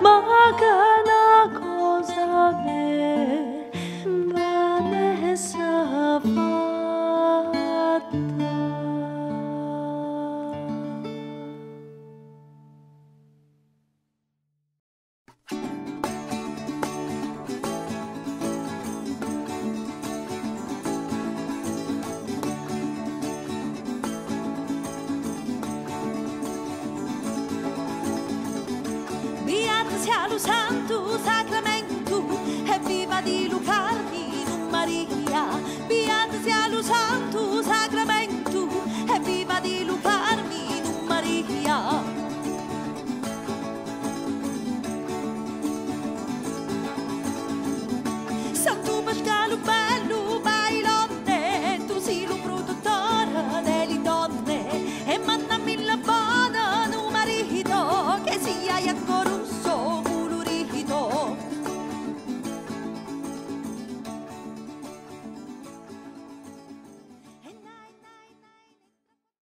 Maga. santo, santo sacramento, evviva di Lucarmi in Maria. Beato sia lo santo sacramento, evviva di Lucarmi in Maria.